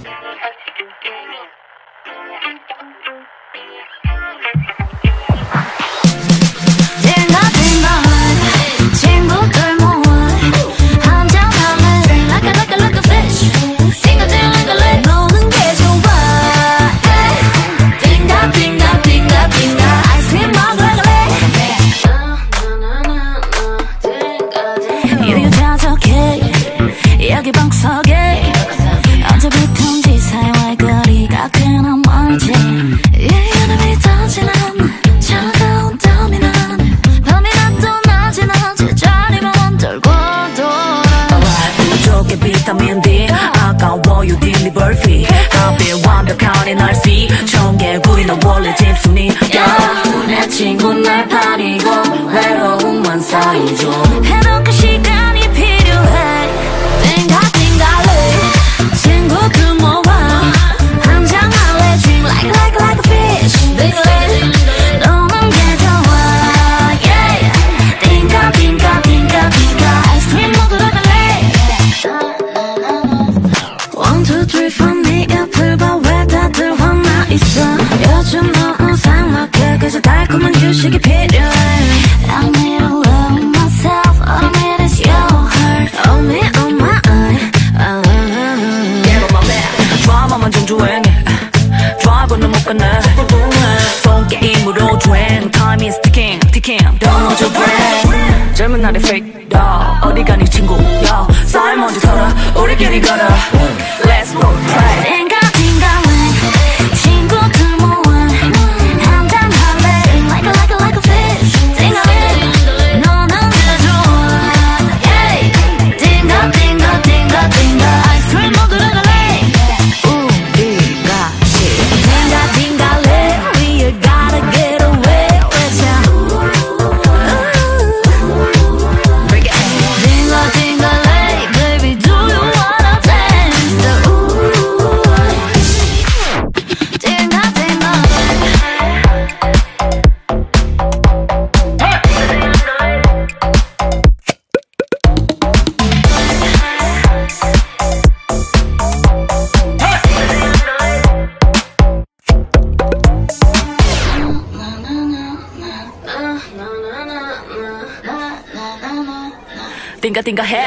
띵 think ahead.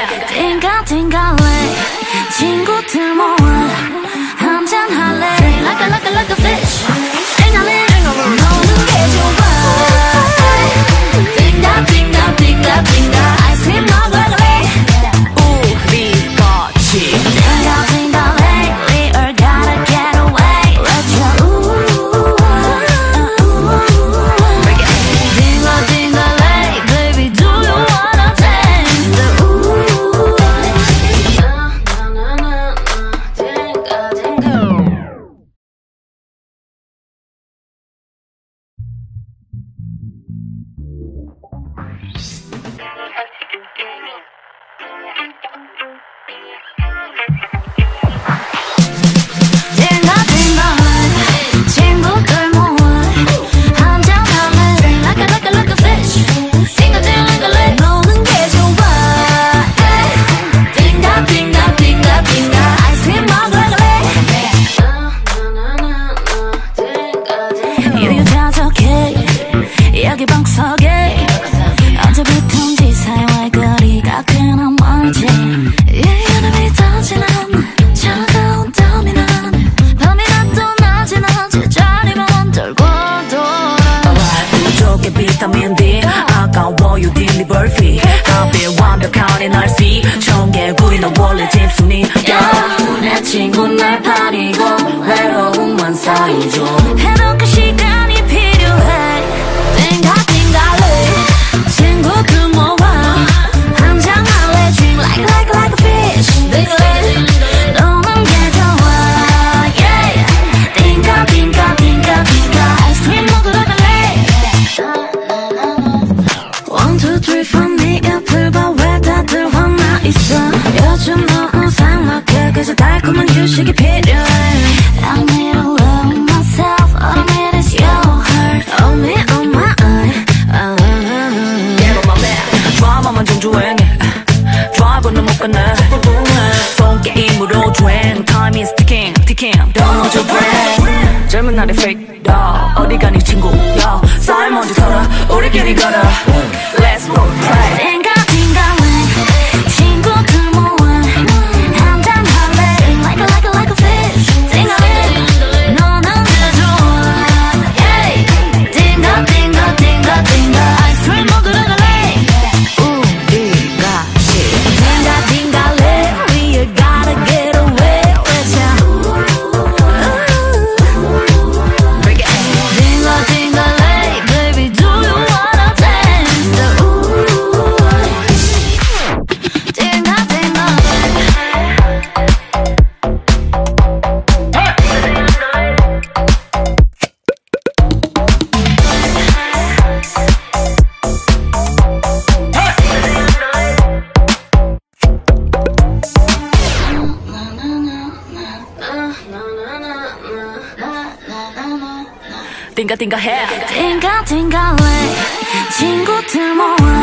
띵가띵가 해. 띵가띵가 왜 친구들 모아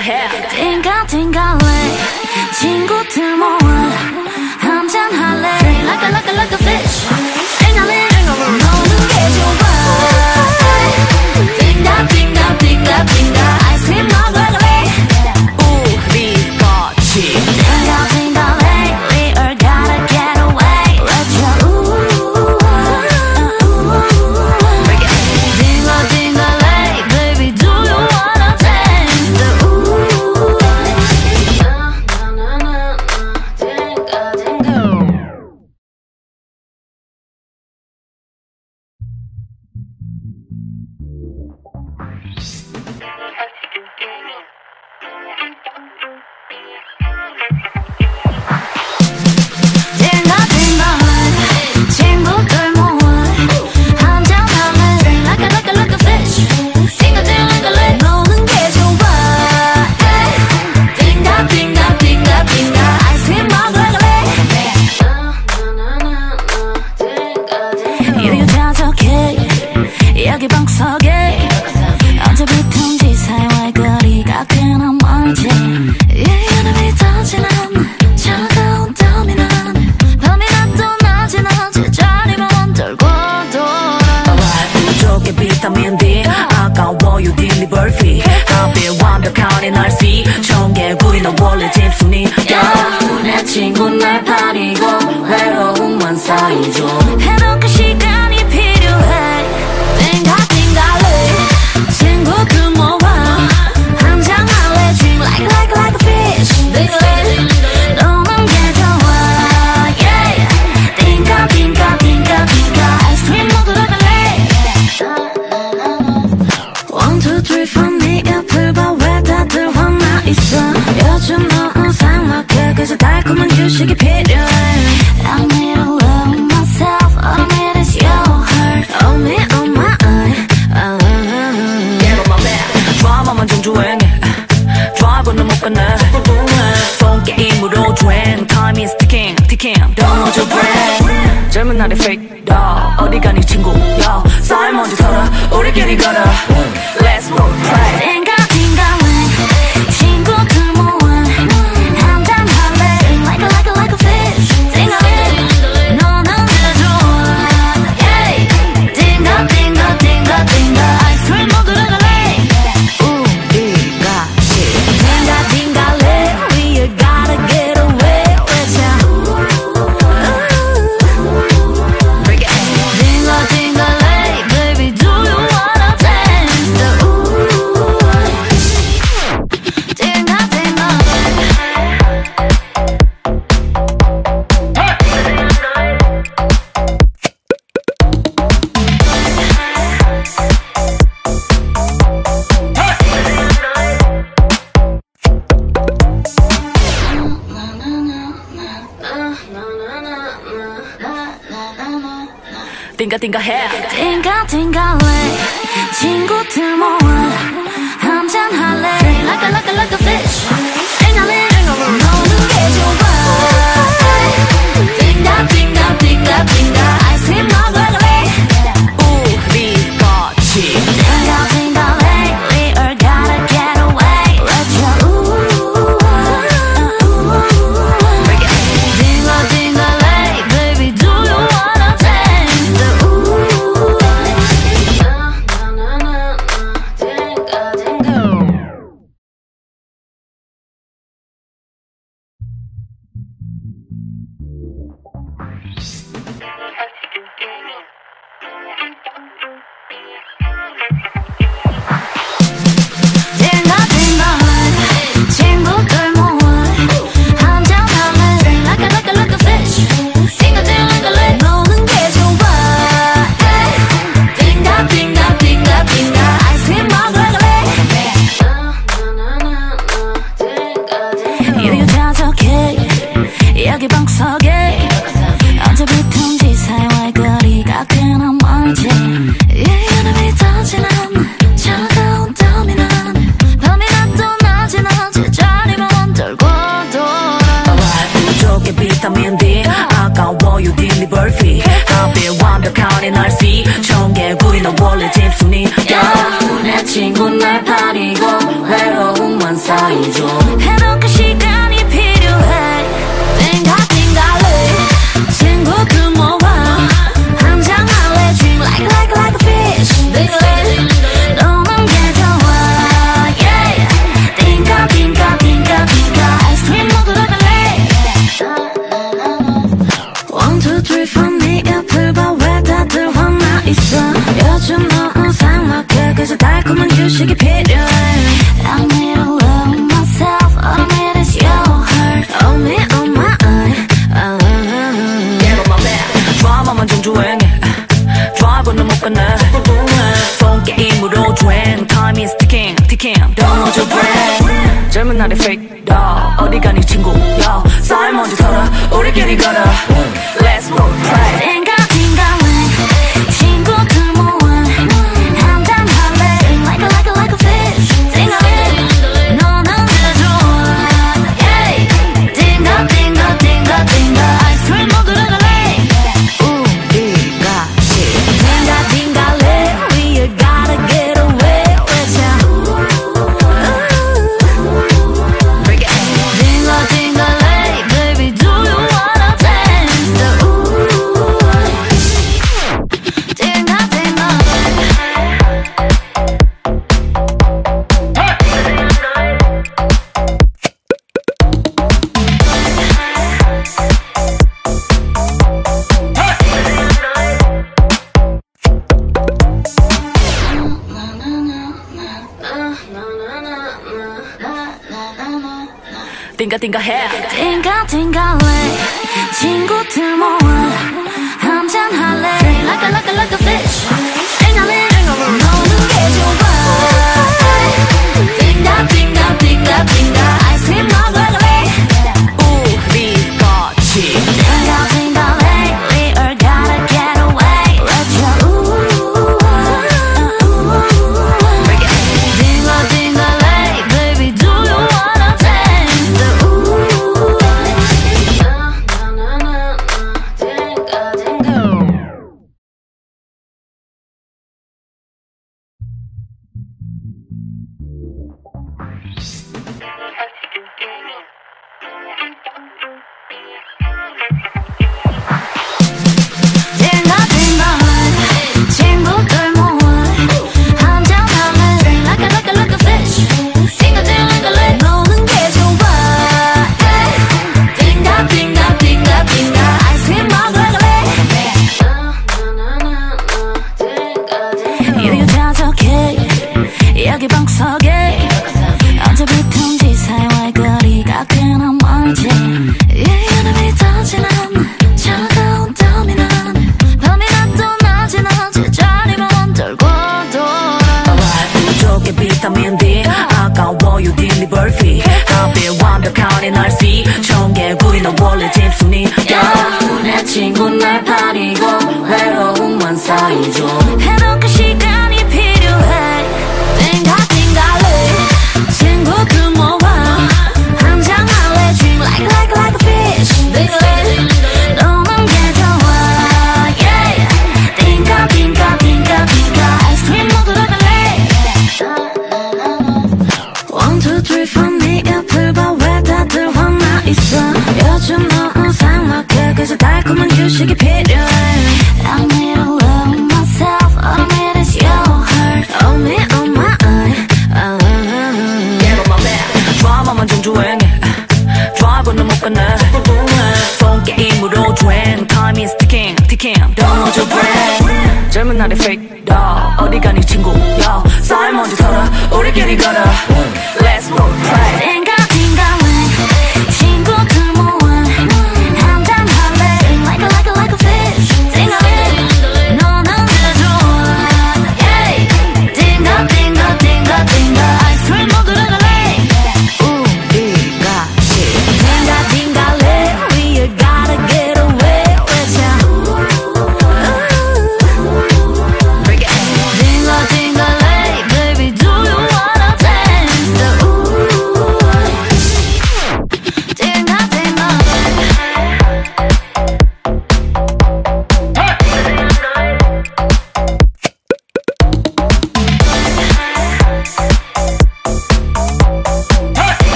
생각해. 팅가팅가래 친구들 모아 한잔할래. Like a like a like a fish. she shake it. Don't hold your breath 젊은 날의 fake doll 어디 가니 친구야 쌀 먼지 털어 우리끼리 걸어 Let's roll right think ahead 띵가띵가래 친구들 모아 한잔할래 Like a, like a, like a fish 띵가래 띵가래 너는 게 좋아 띵가 띵가 띵가 띵가 아이스크림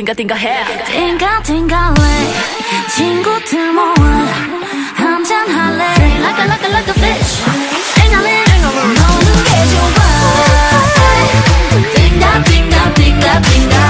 tingle tingle hair. Tingle tingle way 친구들 모아 한잔 할래. Like a like a like a fish. Tingle in tingle 모두 해줘봐. Tingle tingle tingle tingle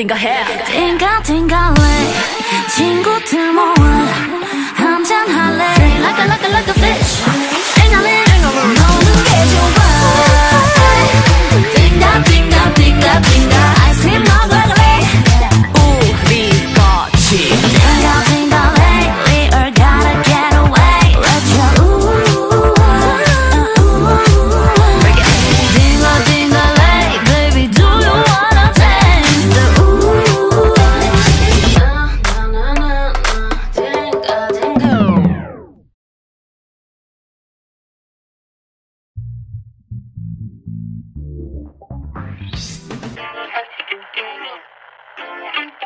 think I had 띵가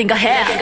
think I have.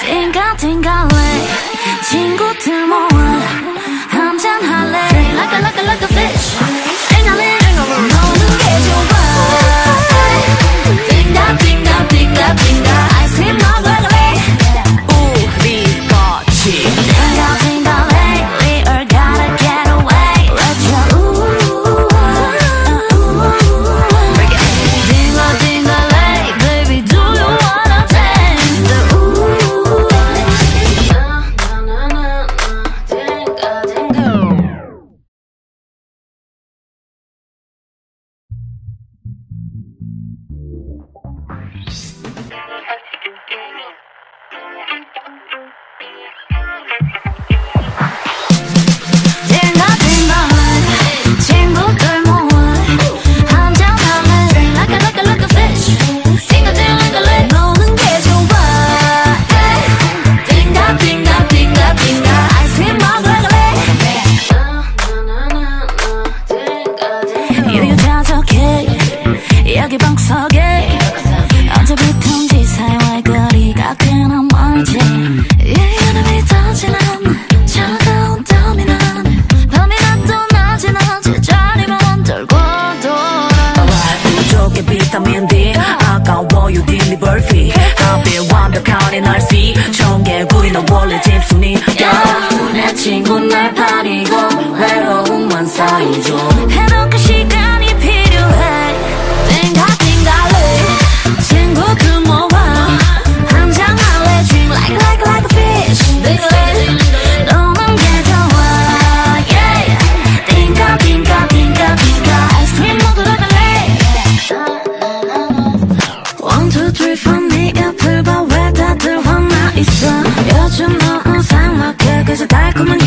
띵가띵가래 친구들 모아 한잔할래 Like a like a like a fish 띵할래 띵할래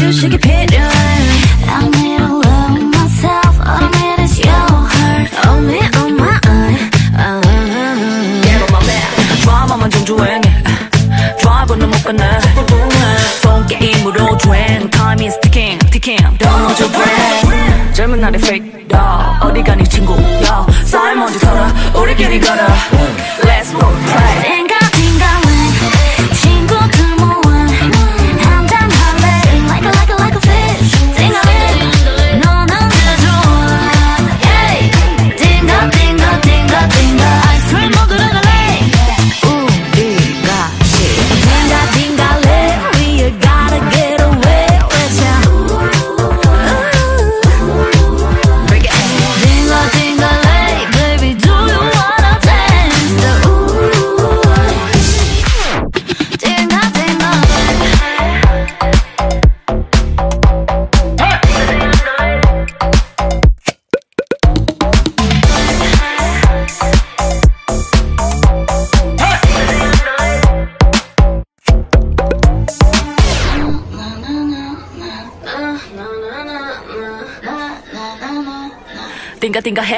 you, shake pit think I had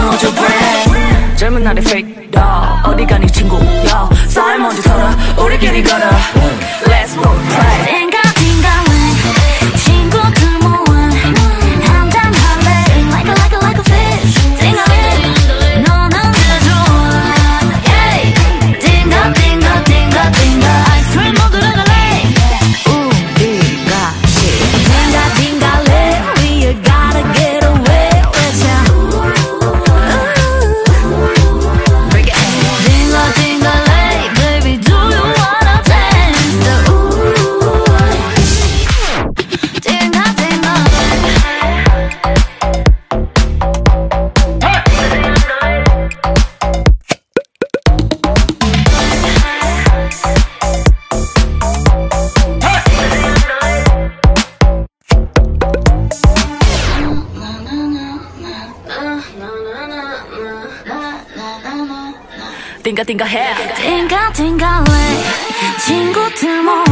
넘어져 break 젊은 날의 fake doll 어디 가니 친구야 쌀 먼지 털어 우리끼리 걸어 Let's roll pride 띵가해. 띵가 띵가해. 친구들 모여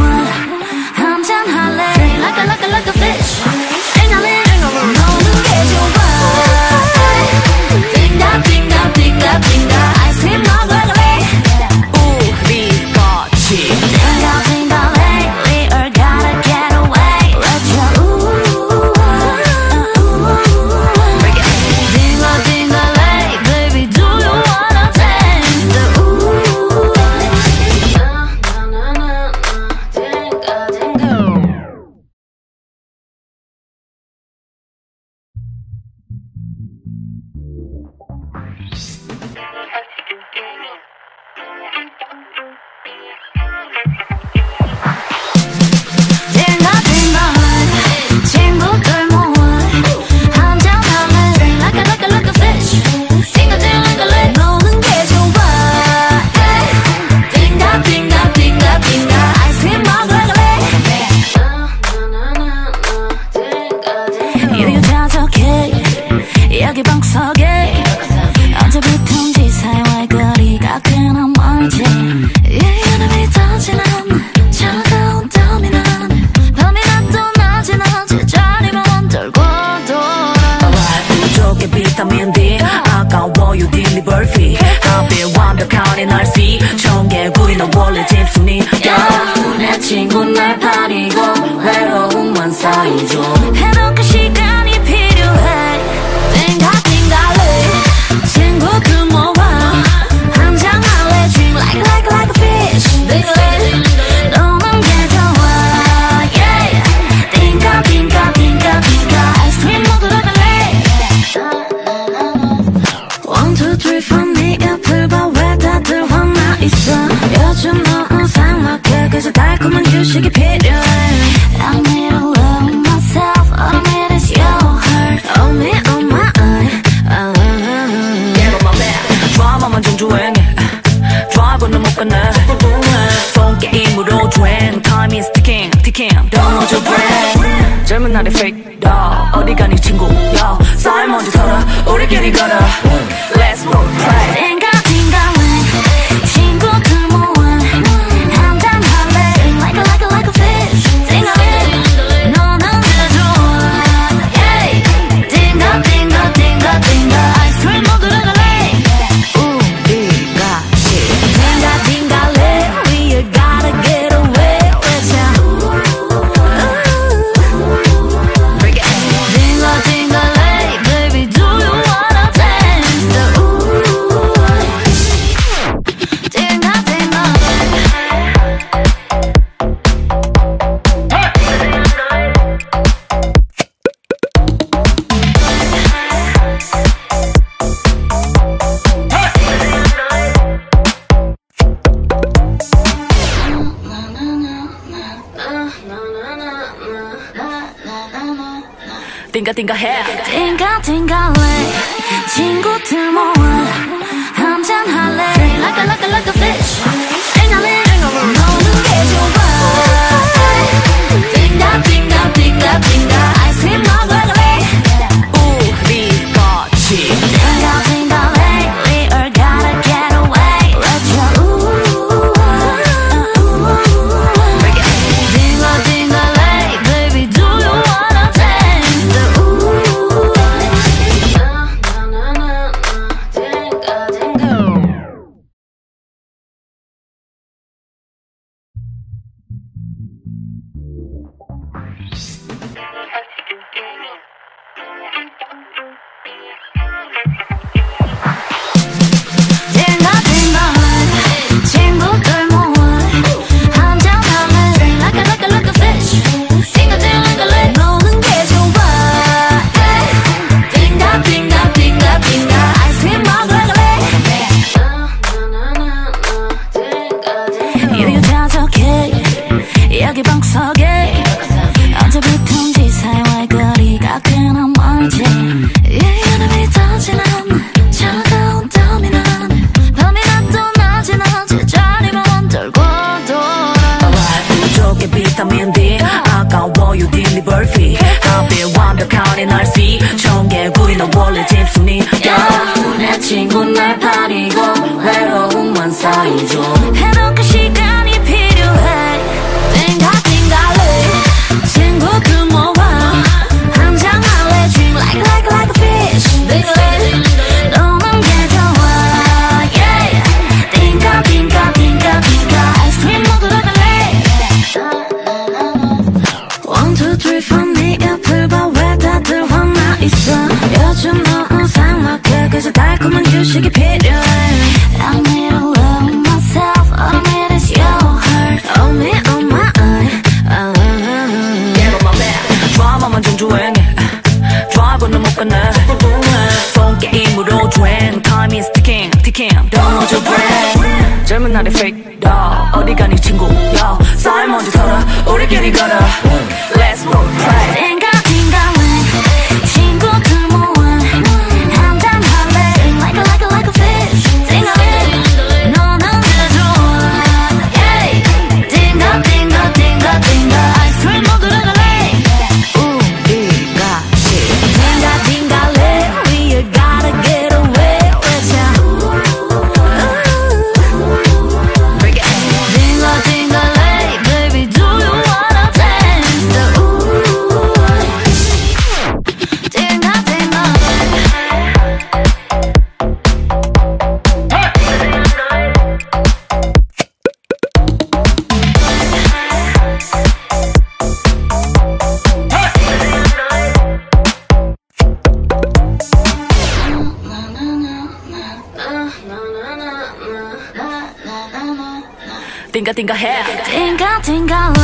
띵가 띵가 해 띵가 띵가래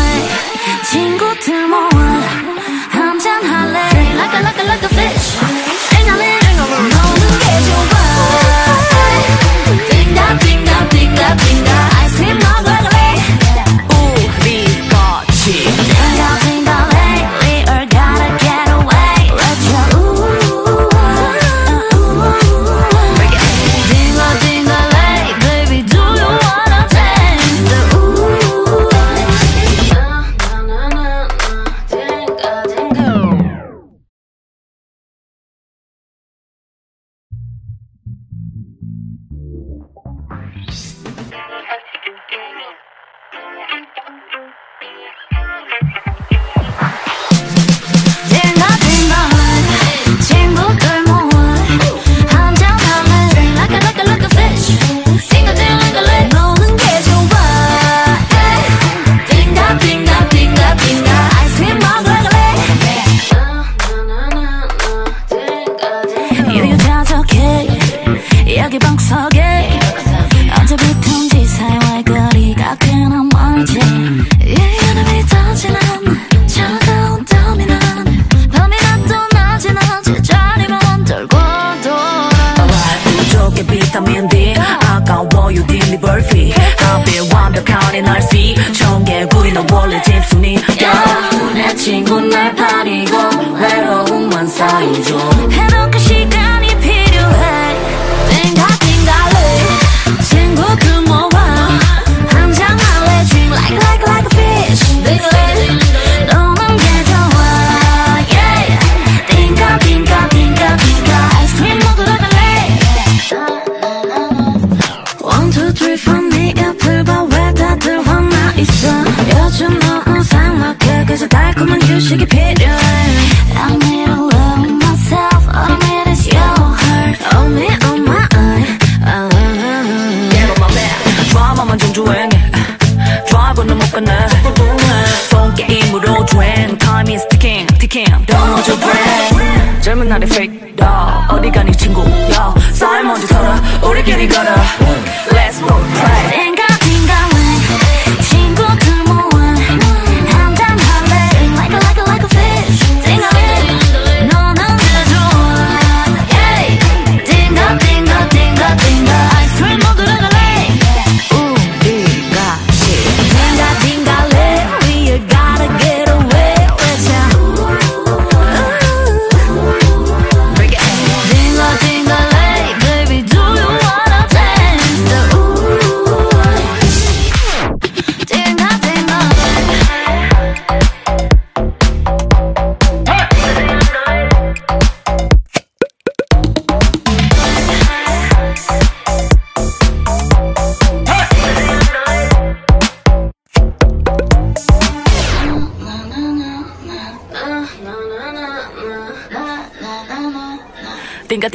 친구들 모아 한잔 할래 Like a like a like a fish.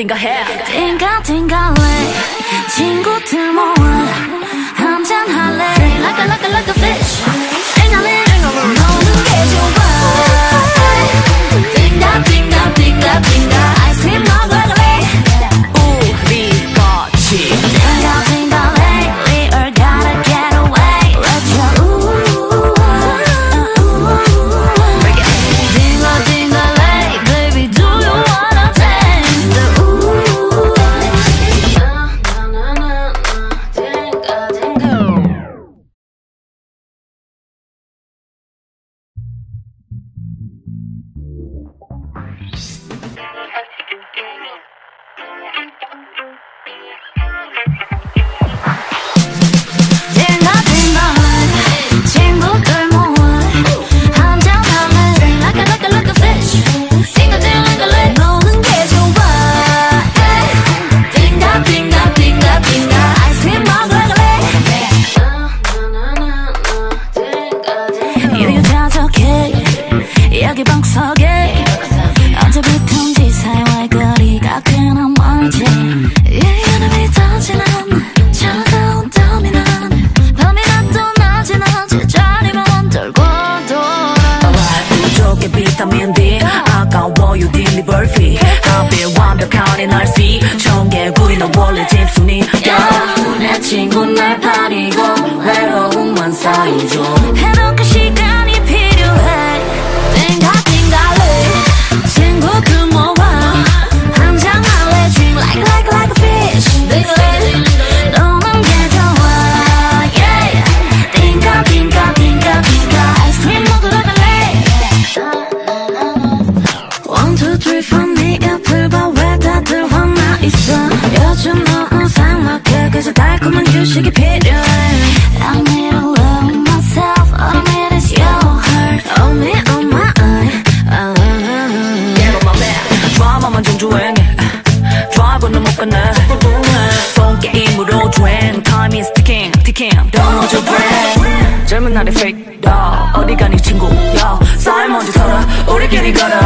think I had not a fake. doll 어디 가니 친구야 쌓인 먼저 털어. 우리끼리 걸어.